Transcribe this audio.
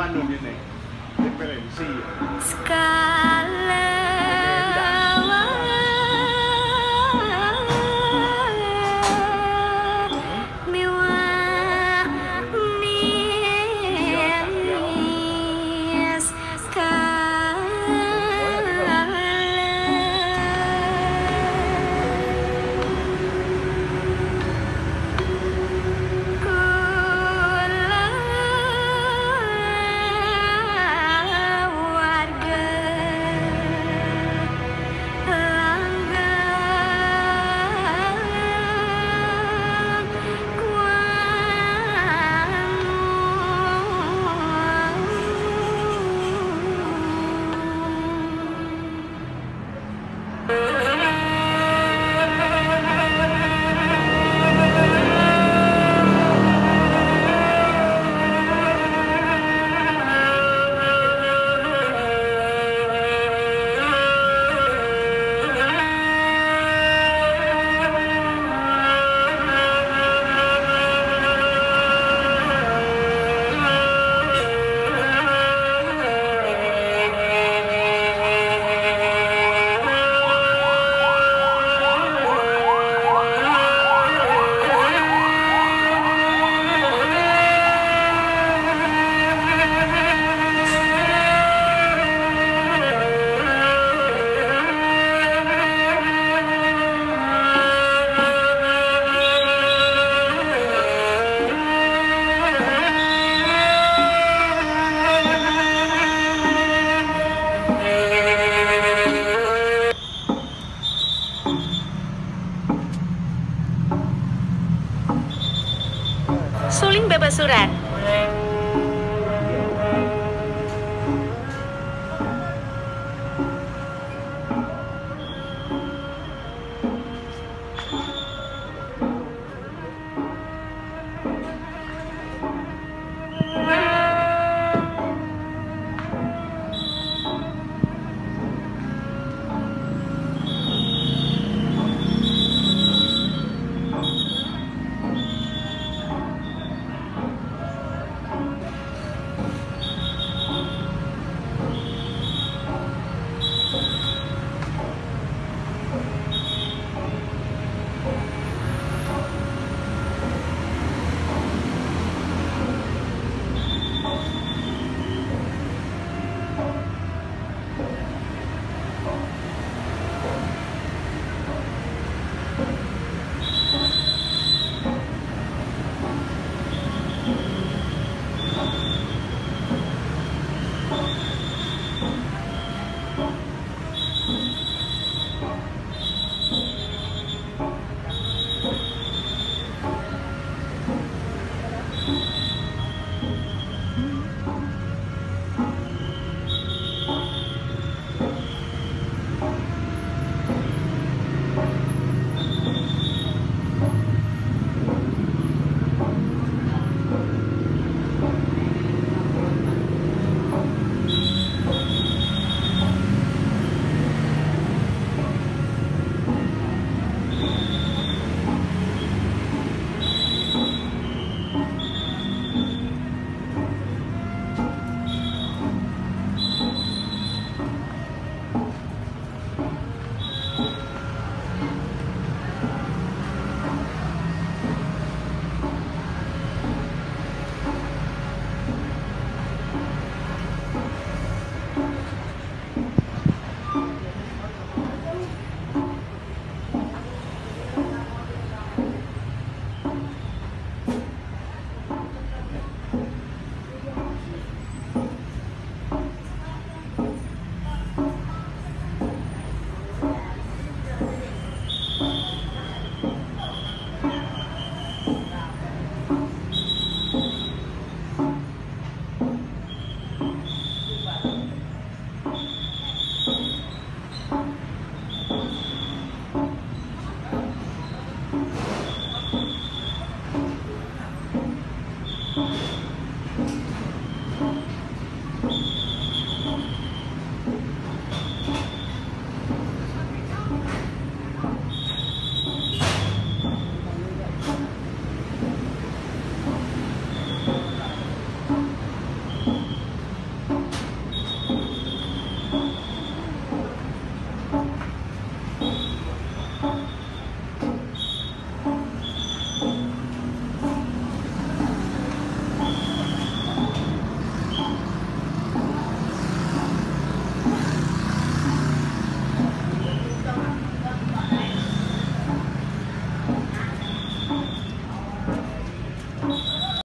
Miwanis Suling Babasuran